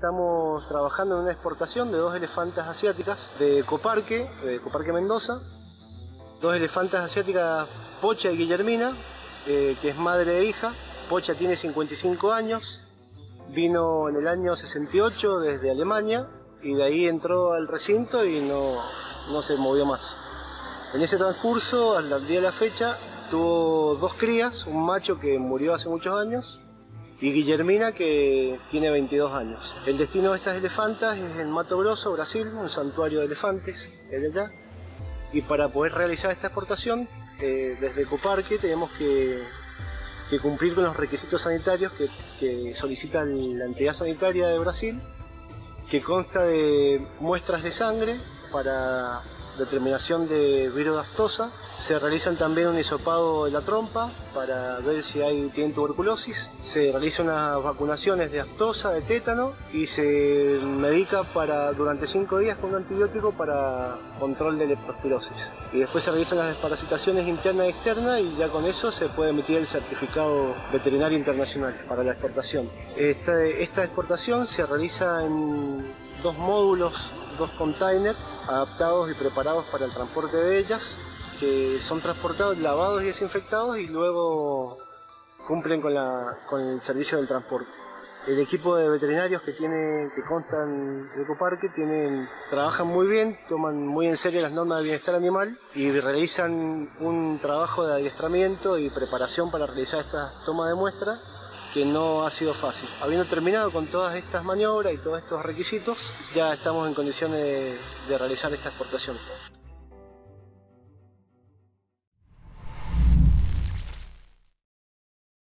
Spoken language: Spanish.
Estamos trabajando en una exportación de dos elefantas asiáticas de Coparque, de Coparque Mendoza. Dos elefantas asiáticas, Pocha y Guillermina, eh, que es madre e hija. Pocha tiene 55 años, vino en el año 68 desde Alemania y de ahí entró al recinto y no, no se movió más. En ese transcurso, al día de la fecha, tuvo dos crías, un macho que murió hace muchos años y Guillermina que tiene 22 años. El destino de estas elefantas es en Mato Grosso, Brasil, un santuario de elefantes, de allá. Y para poder realizar esta exportación, eh, desde Coparque tenemos que, que, cumplir con los requisitos sanitarios que, que solicita la entidad sanitaria de Brasil, que consta de muestras de sangre para determinación de aftosa. Se realizan también un hisopado de la trompa para ver si hay, tienen tuberculosis. Se realizan unas vacunaciones de aftosa, de tétano y se medica para, durante cinco días con un antibiótico para control de leptospirosis. Y después se realizan las desparasitaciones interna y externa y ya con eso se puede emitir el certificado veterinario internacional para la exportación. Esta, esta exportación se realiza en dos módulos, dos containers adaptados y preparados para el transporte de ellas, que son transportados, lavados y desinfectados y luego cumplen con, la, con el servicio del transporte. El equipo de veterinarios que tiene, que constan de Ecoparque, tienen, trabajan muy bien, toman muy en serio las normas de bienestar animal y realizan un trabajo de adiestramiento y preparación para realizar esta toma de muestra que no ha sido fácil. Habiendo terminado con todas estas maniobras y todos estos requisitos, ya estamos en condiciones de, realizar esta exportación.